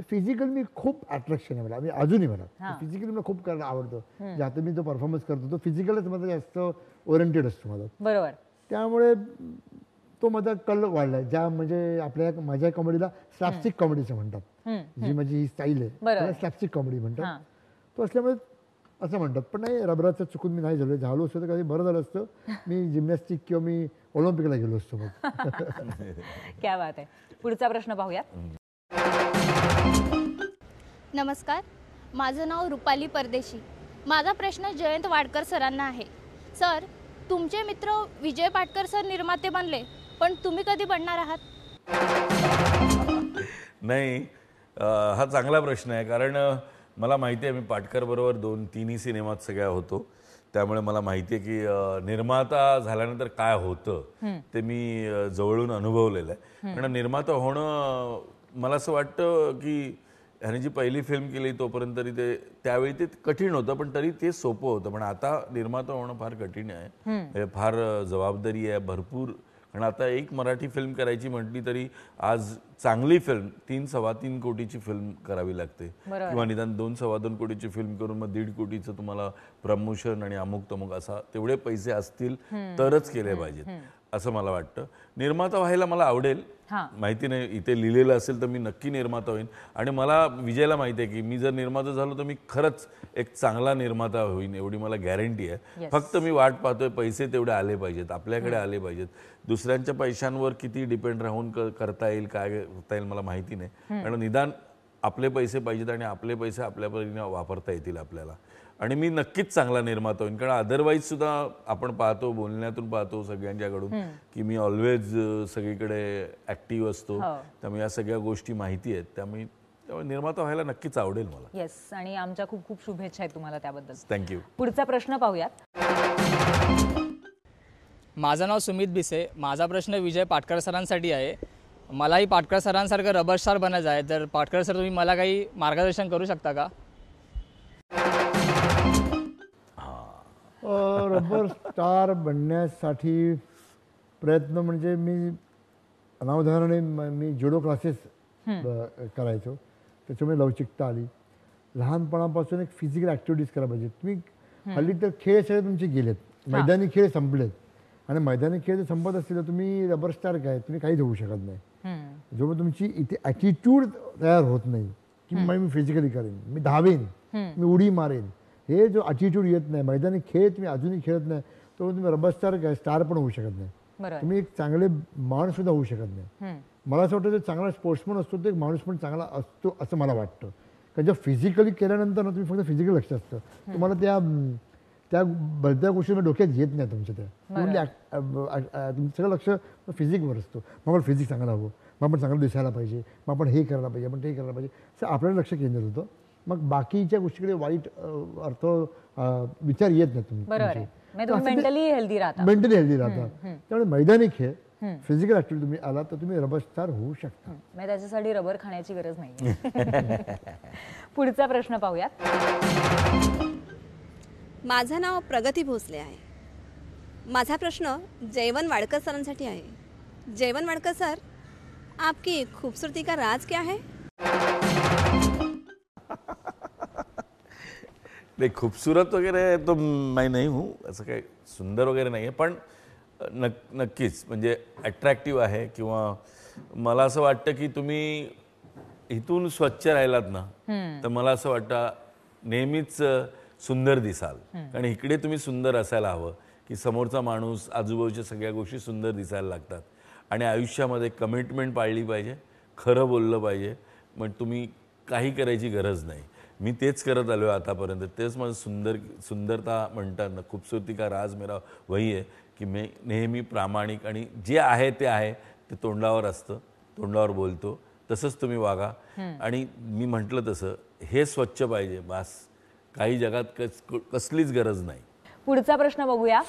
फिजिकल मी खूप अट्रॅक्शन आहे मला. मी अजूनही मला. फिजिकली मला खूप करायला आवडतं. जे आता मी जो परफॉर्मन्स करतो तो फिजिकलच माझा जास्त ओरिएंटेड असतो माझा. बरोबर. त्यामुळे तो माझा कल वाढलाय ज्या म्हणजे आपल्या माझ्या कॉमेडीला स्लॅपस्टिक कॉमेडीचं म्हणतात. जी माझी ही स्टाईल आहे स्लॅपस्टिक कॉमेडी. म्हणतात. तो असल्यामुळे असं म्हणतात. पण नाही रबराचं चुकून मी नाही झालो. झालो असतं तर कधी बरं झालं असतं. मी जिमनॅस्टिक किंवा मी ऑलिम्पिकला गेलो असतो मग. क्या बात आहे. पुढचा प्रश्न पाहूयात. नमस्कार. माझं नाव रुपाली परदेशी. माझा प्रश्न जयंत वाडकर सरांना आहे. सर तुमचे मित्र विजय पाटकर सर निर्माते बनले पण तुम्ही कधी बनणार आहात? नाही हा चांगला प्रश्न आहे. कारण मला माहिती आहे मी पाटकर बरोबर दोन तिन्ही सिनेमात सगळ्या होतो. त्यामुळे मला माहिती आहे की निर्माता झाल्यानंतर काय होतं ते मी जवळून अनुभवलेलं आहे. कारण निर्माता होणं मला असं वाटतं की ह्याने जी पहिली फिल्म केली तोपर्यंत तरी ते त्यावेळी ते कठीण होतं पण तरी ते सोपं होतं. पण आता निर्माता होणं फार कठीण आहे. हे फार जबाबदारी आहे भरपूर कारण आता एक मराठी फिल्म करायची म्हटली तरी आज चांगली फिल्म तीन सव्वा तीन कोटीची फिल्म करावी लागते. किंवा निदान दोन सव्वा दोन कोटीची फिल्म करून मग दीड कोटीचं तुम्हाला प्रमोशन आणि अमुक तमुक असा तेवढे पैसे असतील तरच केले पाहिजेत. असं मला वाटतं. निर्माता व्हायला मला आवडेल. माहिती नाही इथे लिहिलेलं असेल तर मी नक्की निर्माता होईन. आणि मला विजयला माहिती आहे की मी जर निर्माता झालो तर मी खरंच एक चांगला निर्माता होईन एवढी मला गॅरंटी आहे. फक्त मी वाट पाहतोय पैसे तेवढे आले पाहिजेत आपल्याकडे आले पाहिजेत. दुसऱ्यांच्या पैशांवर किती डिपेंड राहून करता येईल काय करता येईल मला माहिती नाही. कारण निदान आपले पैसे पाहिजेत आणि आपले पैसे आपल्या परीने वापरता येतील आपल्याला. आणि मी नक्कीच चांगला निर्माता होईन. कारण अदरवाईज सुद्धा आपण पाहतो बोलण्यातून पाहतो सगळ्यांच्याकडून की मी ऑलवेज सगळीकडे ऍक्टिव्ह असतो. हो. त्यामुळे या सगळ्या गोष्टी माहिती आहेत. त्यामुळे त्यामुळे निर्माता व्हायला नक्कीच आवडेल मला. येस आणि आमच्या खूप खूप शुभेच्छा आहेत तुम्हाला त्याबद्दल. थँक्यू पुढचा प्रश्न पाहूयात. माझं नाव सुमित बिसे माझा प्रश्न विजय पाटकर सरांसाठी आहे. मलाही पाटकर सरांसारखं रबर स्टार बनायचं आहे. तर पाटकर सर तुम्ही मला काही मार्गदर्शन करू शकता का? रबर स्टार बनण्यासाठी प्रयत्न म्हणजे मी अनावधानाने म- जुडो क्लासेस करायचो. त्याच्यामुळे लवचिकता आली. लहानपणापासून एक फिजिकल ॲक्टिव्हिटीज करायला पाहिजे. तुम्ही हल्ली तर खेळ सगळे तुमचे गेलेत. मैदानी खेळ संपलेत. आणि मैदानी खेळ जर संपत असतील तर तुम्ही रबर स्टार काय? तुम्ही काहीच होऊ शकत नाही. जेव्हा तुमची इथे ॲटिट्यूड तयार होत नाही की मी फिजिकली करेन मी धावेन मी उडी मारेन हे जो ॲटिट्यूड येत नाही मैदानी खेळ तुम्ही अजूनही खेळत नाही तो तुम्ही रबर स्टार काय स्टार पण होऊ शकत नाही. तुम्ही एक चांगले माणूस सुद्धा होऊ शकत नाही. मला असं वाटतं जो चांगला स्पोर्ट्समन असतो तो एक माणूस पण चांगला असतो असं मला वाटतं. कारण जेव्हा फिजिकली केल्यानंतर ना तुम्ही फक्त फिजिकल लक्ष असतं. तुम्हाला त्या त्या बऱ्याच गोष्टी डोक्यात येत नाही तुमच्या त्या. तुमचं सगळं लक्ष फिजिकवर असतो. मग आपण फिजिक्स चांगलं हवं. मग आपण चांगलं दिसायला पाहिजे. मग आपण हे करायला पाहिजे आपण ते करायला पाहिजे. असं आपल्याला लक्ष केंद्रित होतं. मग बाकीच्या गोष्टीकडे वाईट अर्थ विचार येत नाही तुम्ही मेंटली हेल्दी राहता. मेंटली हेल्दी राहता. त्यामुळे मैदानी खेळ फिजिकल ऍक्टिव्हिटी तुम्ही आला तर तुम्ही रबर स्टार होऊ शकता. म्हणजे त्याच्यासाठी रबर खाण्याची गरज नाही पुढचा प्रश्न पाहूयात. माझं नाव प्रगती भोसले आहे. माझा प्रश्न जयवन वाडकर सरांसाठी आहे. जयवन वाडकर सर आपकी खूबसूरती का राज क्या है? नाही खूबसूरत वगैरे तो मैं नहीं हूँ असं काही सुंदर वगैरे नाही आहे पण नक नक्कीच म्हणजे अट्रॅक्टिव्ह आहे किंवा मला असं वाटतं की तुम्ही इथून स्वच्छ राहिलात ना तर मला असं वाटतं नेहमीच सुंदर दिसाल. कारण इकडे तुम्ही सुंदर असायला हवं की समोरचा माणूस आजूबाजूच्या सगळ्या गोष्टी सुंदर दिसायला लागतात. आणि आयुष्यामध्ये कमिटमेंट पाळली पाहिजे खरं बोललं पाहिजे मग तुम्ही काही करायची गरज नाही. मी तेच करत आलो आहे आतापर्यंत. तेच माझं सुंदर सुंदरता म्हणतात ना खूबसूरती का राज मेरा वही आहे की मी नेहमी प्रामाणिक आणि जे आहे ते आहे ते तोंडावर असतं तोंडावर बोलतो. तसंच तुम्ही वागा. आणि मी म्हटलं तसं हे स्वच्छ पाहिजे बास. काही जगात कस कसलीच गरज नाही. पुढचा प्रश्न बघूया.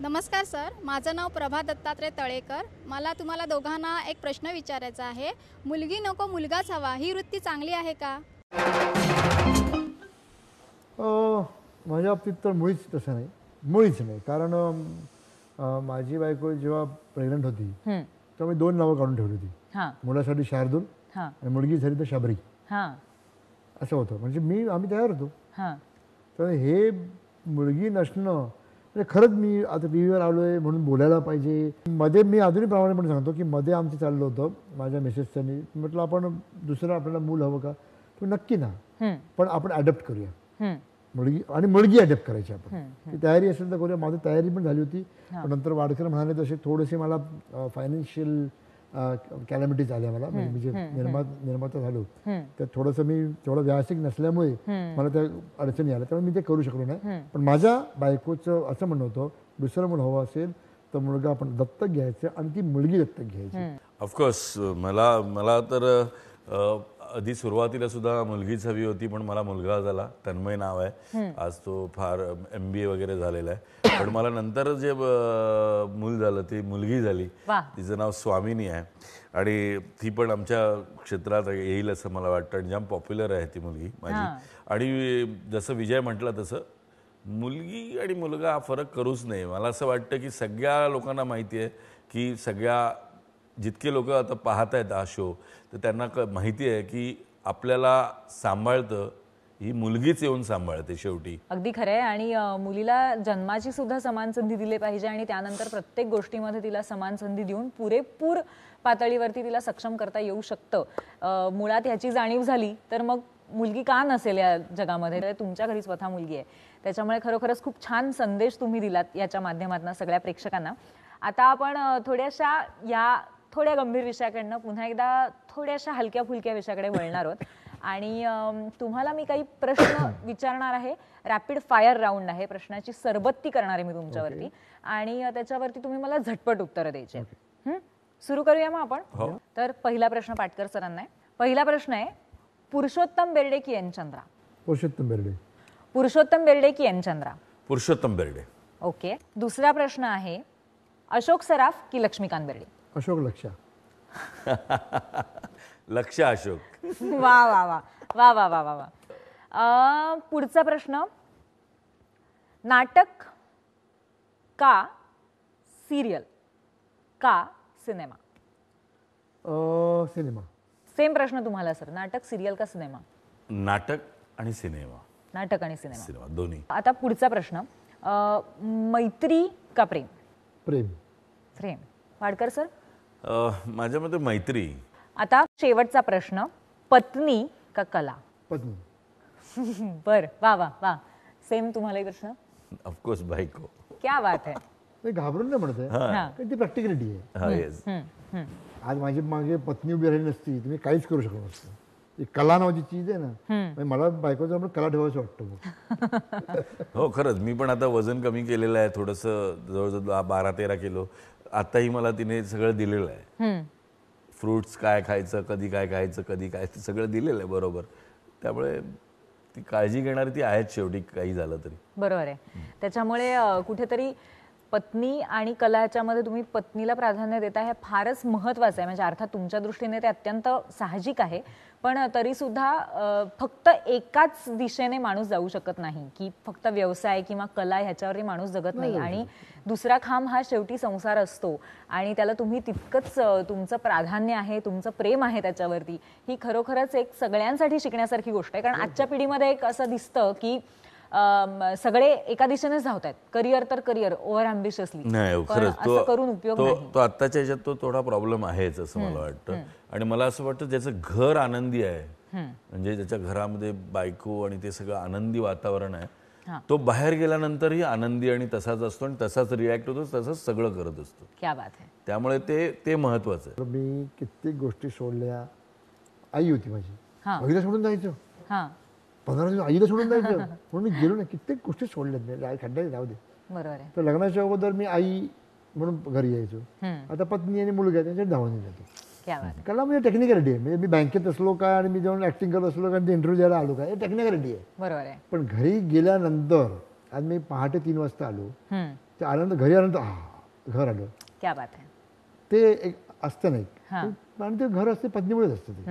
नमस्कार सर. माझं नाव प्रभा दत्तात्रय तळेकर. मला तुम्हाला दोघांना एक प्रश्न विचारायचा आहे. मुलगी नको मुलगाच हवा. ही वृत्ती चांगली आहे का? अ, माझ्या बाबतीत तर मुळीच तसं नाही. मुळीच नाही. कारण अ, माझी बायको जेव्हा प्रेग्नंट होती. तेव्हा मी दोन नावं काढून ठेवली होती. हा. मुलासाठी शार्दूल हा. आणि मुलगी झाली तर शबरी. हा. असं होतं. म्हणजे मी आम्ही तयार होतो. हा. तर हे मुलगी नसणं म्हणजे खरंच मी आता टी व्हीवर आलो आहे म्हणून बोलायला पाहिजे. मध्ये मी अजूनही प्रामाणिकपणे सांगतो की मध्ये आमचं चाललं होतं माझ्या मिसेसच्यानी म्हटलं आपण दुसरं आपल्याला मूल हवं का? तो नक्की ना. पण आपण अडॅप्ट करूया. मुलगी आणि मुलगी अडॅप्ट करायची आपण. तयारी असेल तर करूया. माझी तयारी पण झाली होती. पण नंतर वाडकर म्हणाले तसे थोडेसे मला फायनान्शियल कॅलॅमिटीज आल्या मला. म्हणजे मी निर्मा निर्माता झालो. तर थोडंसं मी तेवढं व्यावसायिक नसल्यामुळे मला त्या अडचणी आल्या. त्यामुळे मी ते करू शकलो नाही. पण माझ्या बायकोचं असं म्हणणं होतं दुसरं मुलं हवं असेल तर मुलगा आपण दत्तक घ्यायचं आणि ती मुलगी दत्तक घ्यायची. ऑफकोर्स मला मला तर आधी सुरुवातीला सुद्धा मुलगीच हवी होती पण मला मुलगा झाला. तन्मय नाव आहे. आज तो फार एम बी ए वगैरे झालेला आहे. पण मला नंतर जे मूल झालं ती मुलगी झाली. तिचं नाव स्वामिनी आहे. आणि ती पण आमच्या क्षेत्रात येईल असं मला वाटतं. आणि जाम पॉप्युलर आहे ती मुलगी माझी. आणि जसं विजय म्हटला तसं मुलगी आणि मुलगा हा फरक करूच नाही मला असं वाटतं की सगळ्या लोकांना माहिती आहे की सगळ्या जितके लोक आता पाहत आहेत हा शो तर त्यांना क माहिती आहे की आपल्याला सांभाळतं ही मुलगीच येऊन सांभाळते शेवटी. अगदी खरं आहे. आणि मुलीला जन्माची सुद्धा समान संधी दिली पाहिजे आणि त्यानंतर प्रत्येक गोष्टीमध्ये तिला समान संधी देऊन पुरेपूर पातळीवरती तिला सक्षम करता येऊ शकतं. मुळात ह्याची जाणीव झाली तर मग मुलगी का नसेल या जगामध्ये? तर तुमच्या घरी स्वतः मुलगी आहे. त्याच्यामुळे खरोखरच खूप छान संदेश तुम्ही दिलात याच्या माध्यमातून सगळ्या प्रेक्षकांना. आता आपण थोड्याशा या थोड्या गंभीर विषयाकडनं पुन्हा एकदा थोड्याशा हलक्या फुलक्या विषयाकडे वळणार आहोत. आणि तुम्हाला मी काही प्रश्न विचारणार आहे. रॅपिड फायर राऊंड आहे. प्रश्नाची सरबत्ती करणार आहे मी तुमच्यावरती. आणि त्याच्यावरती तुम्ही मला झटपट उत्तरं द्यायचे हं? सुरू करूया मग आपण? तर पहिला प्रश्न पाटकर सरांना आहे. पहिला प्रश्न आहे पुरुषोत्तम बेर्डे की एन चंद्रा? पुरुषोत्तम बेर्डे. पुरुषोत्तम बेर्डे की एन चंद्रा? पुरुषोत्तम बेर्डे. ओके. दुसरा प्रश्न आहे अशोक सराफ की लक्ष्मीकांत बेर्डे? अशोक लक्षा. लक्ष अशोक. वा वा वा. वा वा वा वा वा. अं, पुढचा प्रश्न. नाटक का सिरियल का सिनेमा? अ, सिनेमा. सेम प्रश्न तुम्हाला सर. नाटक सिरियल का सिनेमा? नाटक आणि सिनेमा. नाटक आणि सिनेमा. सिनेमा दोन्ही. आता पुढचा प्रश्न. अं, मैत्री का प्रेम? प्रेम. प्रेम. वाडकर सर? अ, माझ्या मते मैत्री. आता शेवटचा प्रश्न पत्नी का कला? पत्नी. बर वा वा वा. सेम तुम्हाला प्रश्न? ऑफकोर्स बायको. क्या बात है. मी घाबरून नाही म्हणत आहे. हा. ती प्रॅक्टिकलिटी आहे. हा येस हम्म, हम्म. आज माझी मागे पत्नी उभी राहिली नसती तुम्ही काहीच करू शकलो नसतं. ही कला नावाची चीज आहे ना म्हणजे मला बायकोचं आपण कला ठेवायचं वाटतं मग. हो खरंच. मी पण आता वजन कमी केलेलं आहे. थोडंसं जवळजवळ बारा तेरा किलो. आताही मला तिने सगळं दिलेलं आहे. फ्रुट्स काय खायचं कधी काय खायचं कधी काय ते सगळं दिलेलं आहे बरोबर. त्यामुळे ती काळजी घेणारी ती आहेच शेवटी काही झालं तरी. बरोबर आहे. त्याच्यामुळे कुठेतरी पत्नी आणि कला ह्याच्यामध्ये तुम्ही पत्नीला प्राधान्य देता हे फारच महत्वाचं आहे. म्हणजे अर्थात तुमच्या दृष्टीने ते अत्यंत साहजिक आहे. पण तरी सुद्धा अ, फक्त एकाच दिशेने माणूस जाऊ शकत नाही की फक्त व्यवसाय किंवा कला ह्याच्यावरती माणूस जगत नाही. आणि दुसरा खांब हा शेवटी संसार असतो. आणि त्याला तुम्ही तितकंच तुमचं प्राधान्य आहे तुमचं प्रेम आहे त्याच्यावरती. ही खरोखरच एक सगळ्यांसाठी शिकण्यासारखी गोष्ट आहे. कारण आजच्या पिढीमध्ये एक असं दिसतं की सगळे एका दिशेनेच धावत आहेत करिअर तर करिअर ओव्हर अम्बिशियसली नाही खरंच असं करून उपयोग तो तो आत्ताच्या ह्याच्यात तो थोडा प्रॉब्लेम आहेच असं मला वाटतं. आणि मला असं वाटतं ज्याचं घर आनंदी आहे म्हणजे ज्याच्या घरामध्ये बायको आणि ते सगळं आनंदी वातावरण हा. आहे तो बाहेर गेल्यानंतरही आनंदी आणि तसाच असतो आणि तसाच रिॲक्ट होतो तसंच सगळं करत असतो. क्या बात आहे. त्यामुळे ते ते महत्वाचं आहे. मी कित्येक गोष्टी सोडल्या. आई होती माझी. हा. सोडून जायचं. हा. पंधरा दिवस आईला सोडून जायचं म्हणून मी गेलो ना कित्येक गोष्टी सोडल्यात मी आई खड्डा जाऊ दे बरोबर तर लग्नाच्या अगोदर मी आई म्हणून घरी यायचो. आता पत्नी आणि मुलगा त्यांच्यात धावून जातो कला म्हणजे टेक्निकॅलिटी आहे म्हणजे मी बँकेत असलो काय आणि मी जेव्हा ऍक्टिंग करत असलो काय इंटरव्ह्यू द्यायला आलो काय हे टेक्निकॅलिटी आहे बरोबर आहे पण घरी गेल्यानंतर आज मी पहाटे तीन वाजता आलो. ते आल्यानंतर घरी आल्यानंतर हा घर आलं क्या बात आहे ते एक असतं नाही. आणि ते घर असते पत्नीमुळेच असतं ते.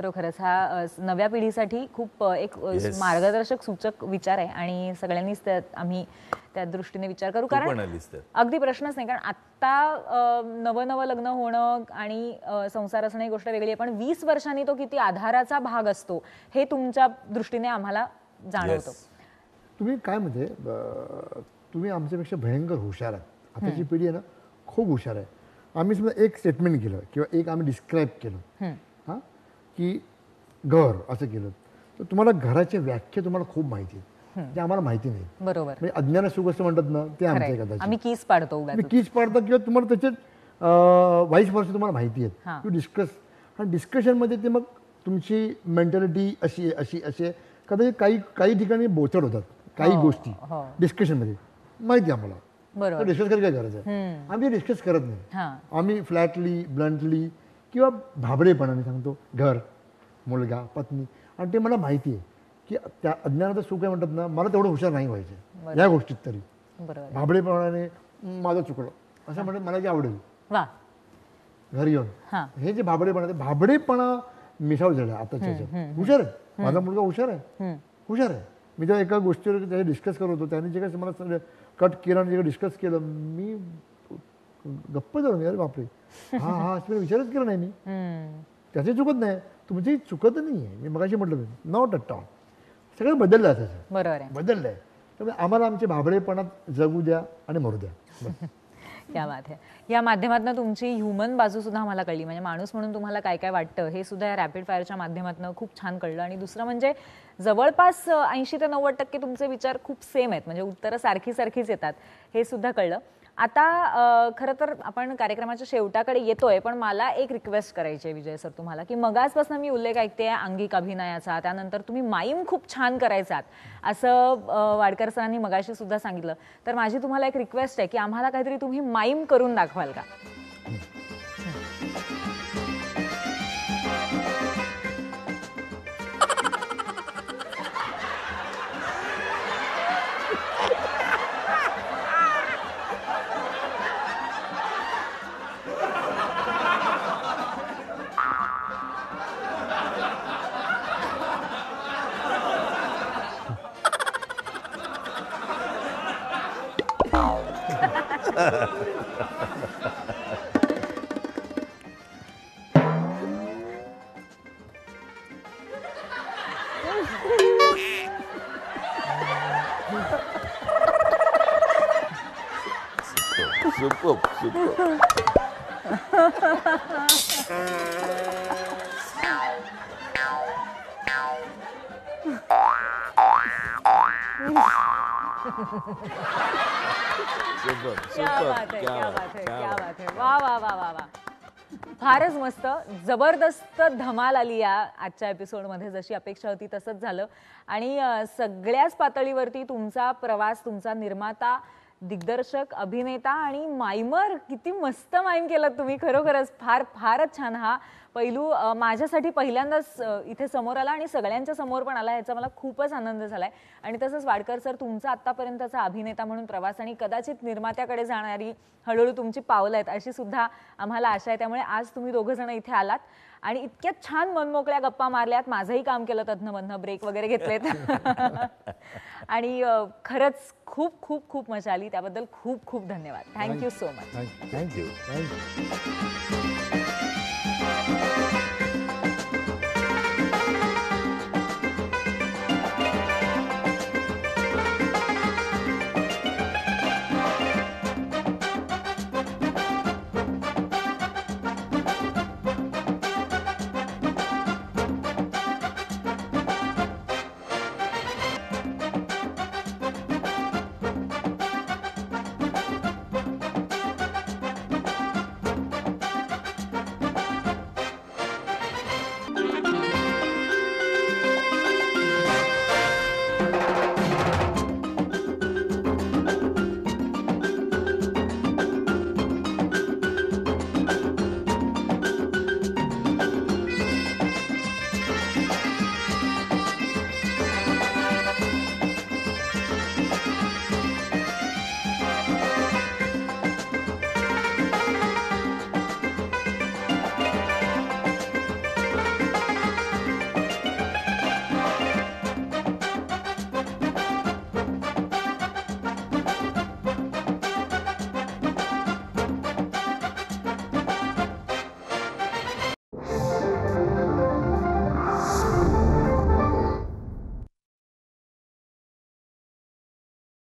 खरोखरच हा नव्या पिढीसाठी खूप एक Yes. मार्गदर्शक सूचक विचार आहे आणि सगळ्यांनीच त्यात आम्ही त्या दृष्टीने विचार करू. कारण अगदी प्रश्नच नाही. कारण आत्ता नवं नवं लग्न होणं आणि संसार असणं ही गोष्ट वेगळी आहे. पण वीस वर्षांनी तो किती आधाराचा भाग असतो हे तुमच्या दृष्टीने आम्हाला जाणवतं. तुम्ही काय म्हणते अं, तुम्ही आमच्यापेक्षा भयंकर हुशार आहात. आताची पिढी आहे ना खूप हुशार आहे. आम्ही समजा एक स्टेटमेंट केलं किंवा एक आम्ही डिस्क्राईब केलं. की घर असं केलं. तर तुम्हाला घराची व्याख्या तुम्हाला खूप माहिती आहे जे आम्हाला माहिती नाही. बरोबर. म्हणजे अज्ञान सुख असं म्हणतात ना ते आमचं आहे खरंय. कदाचित. आम्ही कीस पाडतो कीच पाडता किंवा तुम्हाला त्याच्यात वाईस वर्ष तुम्हाला माहिती आहेत. हां. डिस्कस आणि डिस्कशनमध्ये ते मग तुमची मेंटॅलिटी अशी अशी अशी आहे. कदाचित काही काही ठिकाणी बोचड होतात. काही हो, गोष्टी. हो. डिस्कशनमध्ये माहिती आहे आम्हाला. बरोबर. डिस्कस करायची काय गरज आहे. आम्ही डिस्कस करत नाही. हां. आम्ही फ्लॅटली ब्लंटली किंवा भाबडेपणाने सांगतो घर मुलगा पत्नी आणि ते मला माहिती आहे की त्या अज्ञानाचं सुख आहे म्हणतात ना मला तेवढं हुशार नाही व्हायचं. या गोष्टीत तरी. भाबडेपणाने "हं, माझं चुकलं. असं म्हणत मला जे आवडेल. घरी येऊन. हां. हे जे भाबडेपणा ते भाबडेपणा मिसाळ झाला आताच्या हुशार आहे. माझा मुलगा हुशार आहे. हुशार आहे. मी जेव्हा एका गोष्टीवर त्याचे डिस्कस करत होतो त्याने जे काही मला कट केलं आणि जे डिस्कस केलं मी गप्प झालो मी अरे बापरे. हा हा असं मी विचारच केला नाही मी. त्याची चुकत नाही. तुमची चुकत नाही आहे मी मगाशी म्हटलं नॉट अट ऑल सगळं बदललं आहे त्याचं बरोबर आहे. बदललं आहे त्यामुळे आम्हाला आमच्या भाबडेपणात जगू द्या आणि मरू द्या. क्या बात आहे. या माध्यमातून तुमची ह्युमन बाजू सुद्धा आम्हाला कळली. म्हणजे माणूस म्हणून तुम्हाला काय काय वाटतं हे सुद्धा या रॅपिड फायरच्या माध्यमातून खूप छान कळलं. आणि दुसरं म्हणजे जवळपास ऐंशी ते नव्वद टक्के तुमचे विचार खूप सेम आहेत. म्हणजे उत्तरं सारखी सारखीच येतात. हे सुद्धा कळलं. आता खरं तर आपण कार्यक्रमाच्या शेवटाकडे येतोय पण मला एक रिक्वेस्ट करायची आहे विजय सर तुम्हाला. की मगाचपासून मी उल्लेख ऐकते अंगिक अभिनयाचा त्यानंतर तुम्ही माईम खूप छान करायचात असं वाडकर सरांनी मगाशी सुद्धा सांगितलं. तर माझी तुम्हाला एक रिक्वेस्ट आहे की आम्हाला काहीतरी तुम्ही माईम करून दाखवाल का? सुपर सुपर सुपर क्या सुपर बात है क्या बात है क्या बात है वाह वाह वाह वाह वाह फारच मस्त जबरदस्त धमाल आली या आजच्या एपिसोडमध्ये जशी अपेक्षा होती तसंच झालं. आणि सगळ्याच पातळीवरती तुमचा प्रवास तुमचा निर्माता दिग्दर्शक अभिनेता आणि मायमर किती मस्त माईम केलं तुम्ही. खरोखरच फार फारच छान हा पैलू. माझ्यासाठी पहिल्यांदाच इथे समोर आला आणि सगळ्यांच्या समोर पण आला याचा मला खूपच आनंद झालाय. आणि तसंच वाडकर सर तुमचा आत्तापर्यंतचा अभिनेता म्हणून प्रवास आणि कदाचित निर्मात्याकडे जाणारी हळूहळू तुमची पावलं आहेत अशी सुद्धा आम्हाला आशा आहे. त्यामुळे आज तुम्ही दोघं जण इथे आलात. आणि इतक्या छान मनमोकळ्या गप्पा मारल्यात. माझंही काम केलं तज्ञमधनं ब्रेक वगैरे घेतलेत आणि खरंच खूप खूप खूप मजा आली. त्याबद्दल खूप खूप धन्यवाद. Thank you so much. Thank you thank you